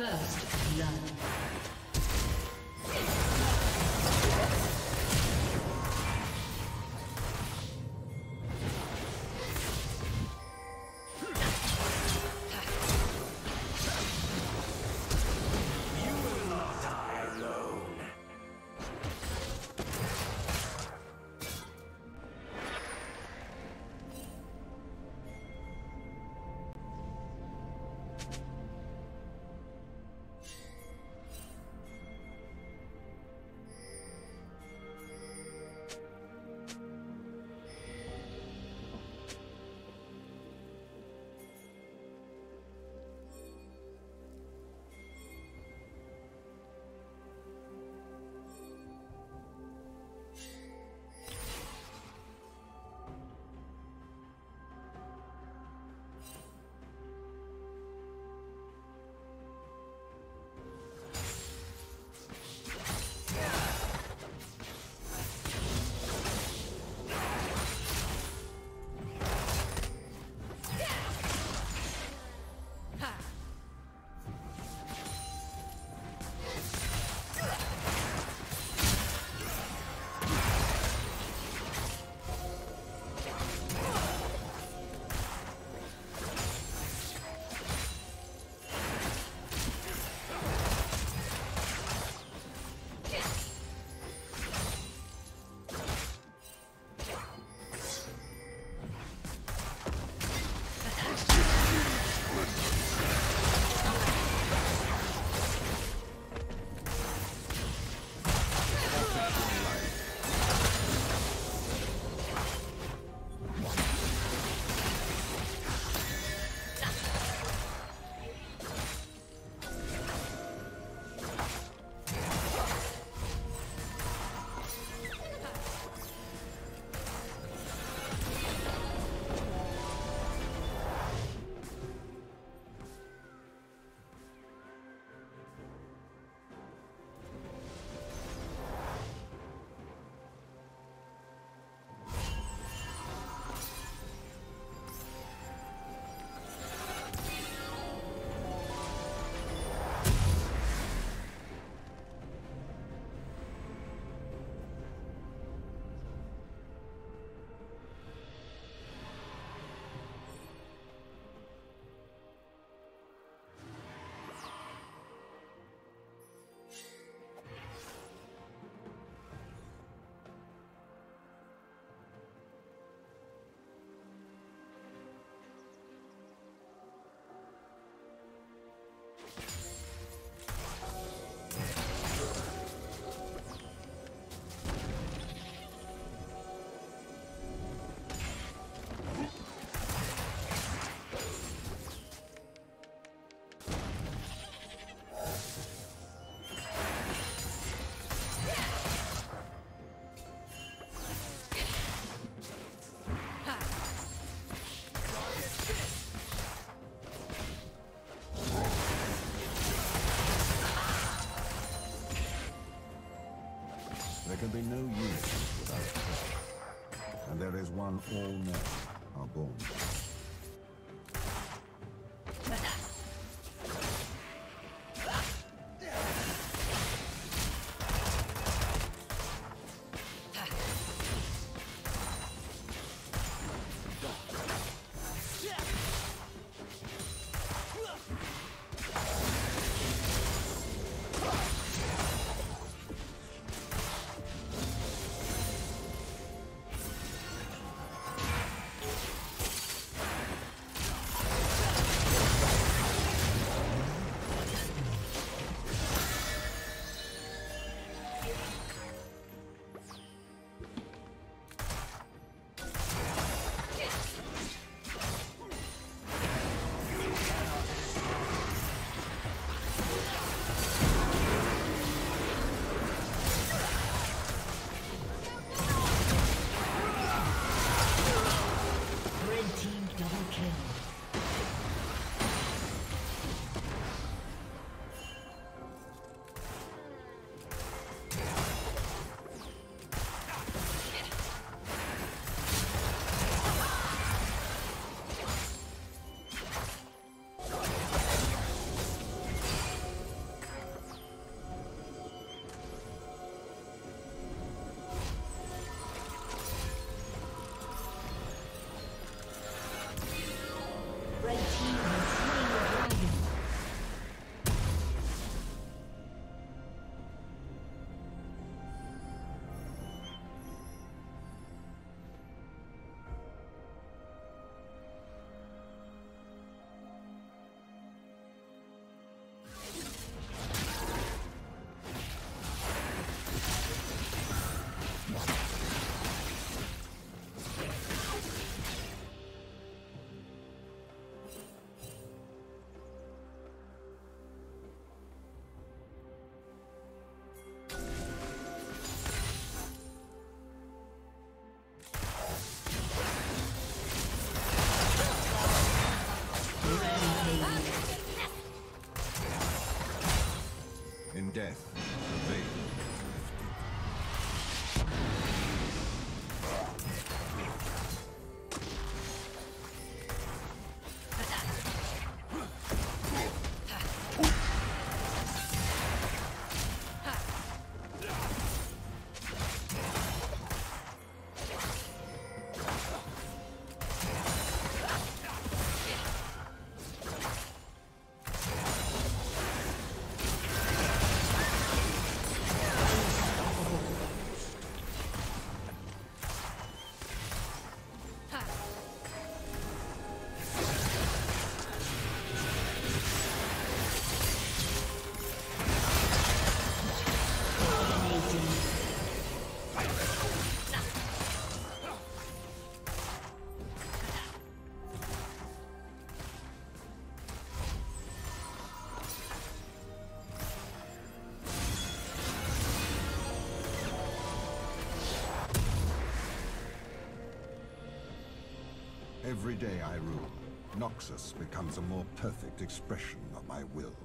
First love. Can be no use without pressure. And there is one all men are born. Every day I rule, Noxus becomes a more perfect expression of my will.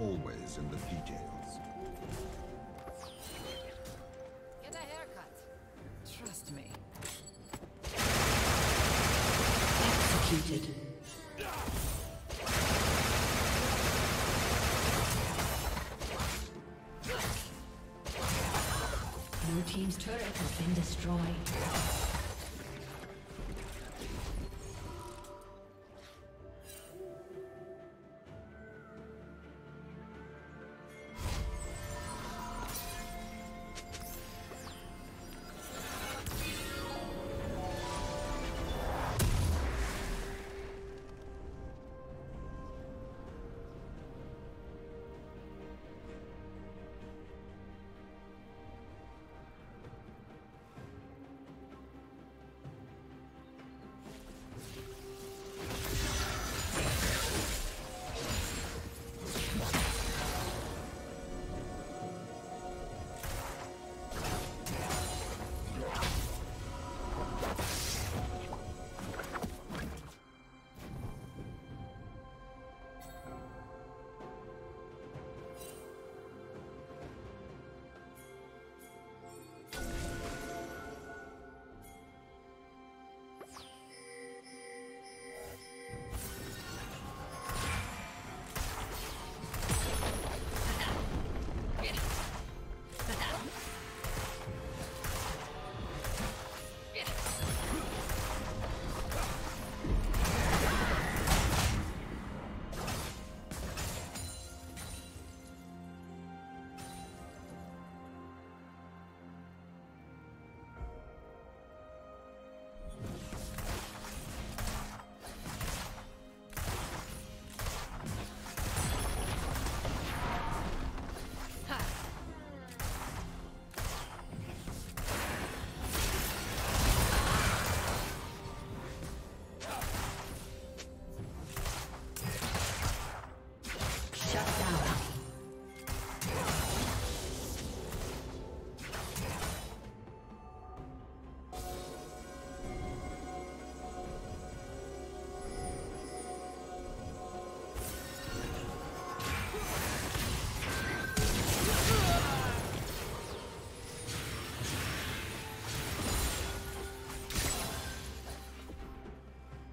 always in the details. Get a haircut. Trust me. Executed. Blue Team's turret has been destroyed.